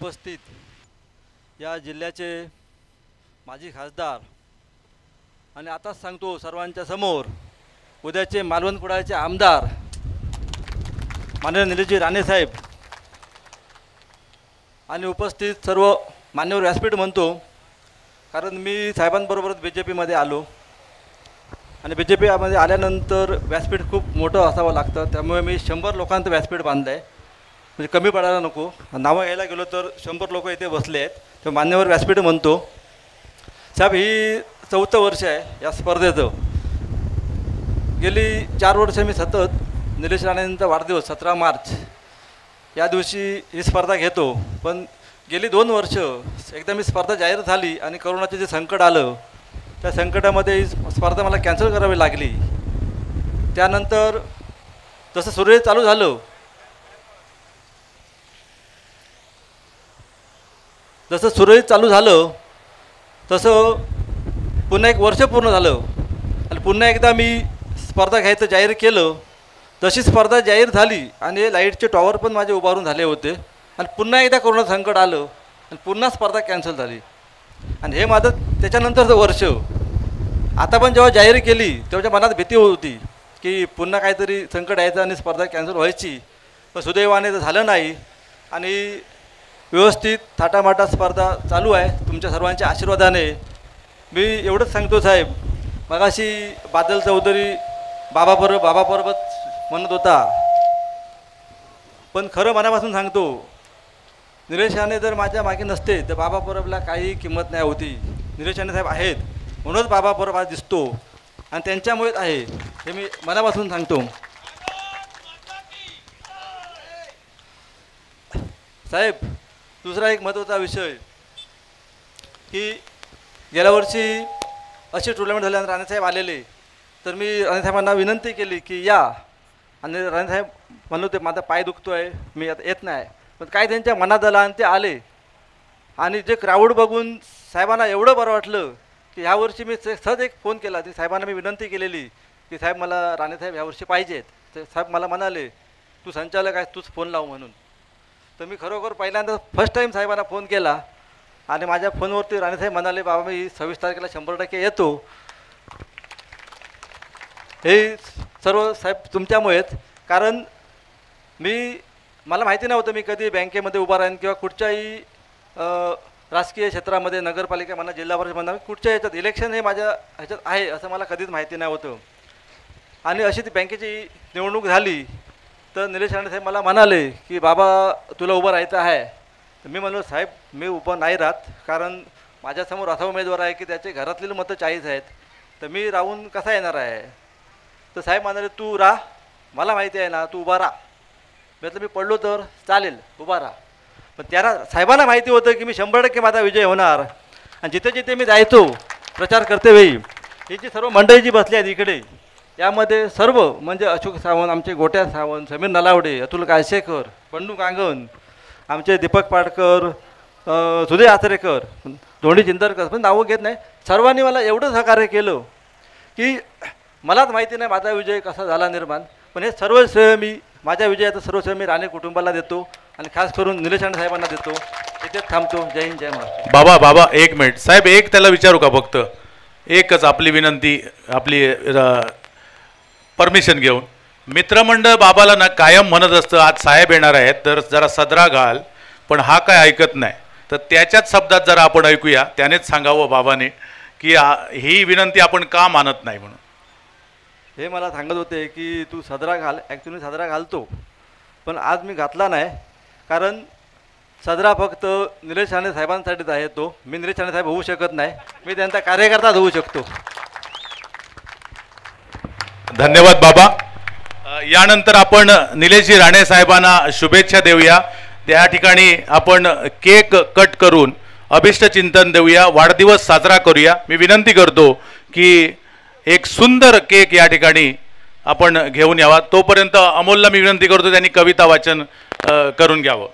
उपस्थित या जिल्ह्याचे माजी खासदार. आणि आताच सांगतो सर्वांच्या समोर उद्याचे मालवणकुडाचे आमदार माननीय निलजी राणेसाहेब आणि उपस्थित सर्व मान्यवर व्यासपीठ म्हणतो कारण मी साहेबांबरोबरच बी जे पीमध्ये आलो. आणि बी जे पीमध्ये आल्यानंतर व्यासपीठ खूप मोठं असावं लागतं त्यामुळे मी शंभर लोकांचं व्यासपीठ बांधलं आहे म्हणजे कमी पडायला नको. नावं यायला गेलो तर शंभर लोक इथे बसले आहेत. तर मान्यवर व्यासपीठ म्हणतो साहेब ही चौथं वर्ष आहे या स्पर्धेचं. गेली चार वर्ष मी सतत निलेश राणेंचा वाढदिवस सतरा मार्च या दिवशी ही स्पर्धा घेतो. पण गेली दोन वर्ष एकदा मी स्पर्धा जाहीर झाली आणि करोनाचं जे संकट आलं त्या संकटामध्ये ही स्पर्धा मला कॅन्सल करावी लागली. त्यानंतर जसं सुरळीत चालू झालं जसं सुरळीत चालू झालं तसं पुन्हा एक वर्ष पूर्ण झालं. आणि पुन्हा एकदा मी स्पर्धा घ्यायचं जाहीर केलं. तशी स्पर्धा जाहीर झाली आणि लाईटचे टॉवर पण माझे उभारून झाले होते आणि पुन्हा एकदा कोरोना संकट आलं आणि पुन्हा स्पर्धा कॅन्सल झाली. आणि हे माझं त्याच्यानंतरचं वर्ष. आता पण जेव्हा जाहीर केली तेव्हा मनात भीती होती की पुन्हा काहीतरी संकट यायचं आणि स्पर्धा कॅन्सल व्हायची. पण सुदैवाने तर झालं नाही. आणि व्यवस्थित थाटामाटा स्पर्धा चालू आहे. तुमच्या सर्वांच्या आशीर्वादाने. मी एवढंच सांगतो साहेब मगाशी बादल चौधरी बाबा परब बाबा परबत म्हणत होता. पण खरं मनापासून सांगतो निलेशाने जर माझ्या मागे नसते तर बाबा परबला काही किंमत नाही होती. निलेशाने साहेब आहेत म्हणूनच बाबा परब आज दिसतो. आणि त्यांच्यामुळेच आहे हे मी मनापासून सांगतो. साहेब दुसरा एक महत्त्वाचा विषय की गेल्या वर्षी अशी टुर्नामेंट झाल्यानंतर राणेसाहेब आलेले. तर मी राणेसाहेबांना विनंती केली की या. आणि राणेसाहेब म्हणलं होते माझा पाय दुखतो आहे मी आता येत नाही. पण काय त्यांच्या मनात आलं आणि ते आले. आणि जे क्राऊड बघून साहेबांना एवढं बरं वाटलं की यावर्षी मी सहज एक फोन केला. ती साहेबांना मी विनंती केलेली की साहेब मला राणेसाहेब ह्यावर्षी पाहिजेत. ते साहेब मला म्हणाले तू संचालक आहे तूच फोन लाव म्हणून. तर मी खरोखर पहिल्यांदा फर्स्ट टाईम साहेबांना फोन केला आणि माझ्या फोनवरती राणेसाहेब म्हणाले बाबा मी सव्वीस तारखेला शंभर टक्के येतो. हे सर्व साहेब तुमच्यामुळेच कारण मी मला माहिती नव्हतं मी कधी बँकेमध्ये उभा राहीन किंवा कुठच्याही राजकीय क्षेत्रामध्ये नगरपालिका म्हणा जिल्हा परिषद म्हणा कुठच्या ह्याच्यात इलेक्शन हे माझ्या ह्याच्यात आहे असं मला कधीच माहिती नाही होतं आणि अशी ती बँकेची निवडणूक झाली. तर निलेश राणे साहेब मला म्हणाले की बाबा तुला उभं राहायचं आहे. तर मी म्हणलो साहेब मी उभं नाही राहत कारण माझ्यासमोर असा उमेदवार आहे की त्याचे घरातले मतं चाळीस आहेत तर मी राहून कसा येणार आहे? तर साहेब म्हणाले तू राह मला माहिती आहे ना तू उभा राहा. म्हटलं मी पडलो तर चालेल उभा राहा. पण त्याला साहेबांना माहिती होतं की मी शंभर टक्के माझा विजय होणार. आणि जिथे जिथे मी जायचो प्रचार करते वेळी ही जी सर्व मंडळी जी बसली आहेत इकडे यामध्ये सर्व म्हणजे अशोक सावंत आमचे गोट्या सावंत समीर नलावडे अतुल कायशेकर पंडू कांगण आमचे दीपक पाडकर अ, सुधीर आचरेकर धोंडी चिंतरकर पण नावं घेत नाही. सर्वांनी मला एवढं सहकार्य केलं की मलाच माहिती नाही माझा विजय कसा झाला निर्माण. पण हे सर्व श्रेय मी माझ्या विजयाचं सर्व श्रेय मी राणे कुटुंबाला देतो आणि खास करून निलेशांड साहेबांना देतो. इथेच थांबतो. जय हिंद जय महाराष्ट्र. बाबा बाबा एक मिनिट. साहेब एक त्याला विचारू का फक्त? एकच आपली विनंती आपली परमिशन घेऊन. मित्रमंडळ बाबाला ना कायम म्हणत असतं आज साहेब येणार आहेत तर जरा सदरा घाल पण हा काय ऐकत नाही. तर त्याच्याच शब्दात जरा आपण ऐकूया त्यानेच सांगावं बाबाने की ही विनंती आपण का मानत नाही म्हणून. हे मला सांगत होते की तू सदरा घाल ॲक्च्युली सदरा घालतो पण आज मी घातला नाही कारण सदरा फक्त निलेश राणे साहेबांसाठीच आहे तो. मी निलेश राणे साहेब होऊ शकत नाही मी त्यांचा कार्यकर्ताच होऊ शकतो. धन्यवाद बाबा. यानंतर आपण निलेशजी राणे साहेबांना शुभेच्छा देऊया. त्या ठिकाणी आपण केक कट करून अभिष्ट चिंतन देऊया. वाढदिवस साजरा करूया. मी विनंती करतो की एक सुंदर केक या ठिकाणी आपण घेऊन यावा. तोपर्यंत अमोलला मी विनंती करतो त्यांनी कविता वाचन करून घ्यावं.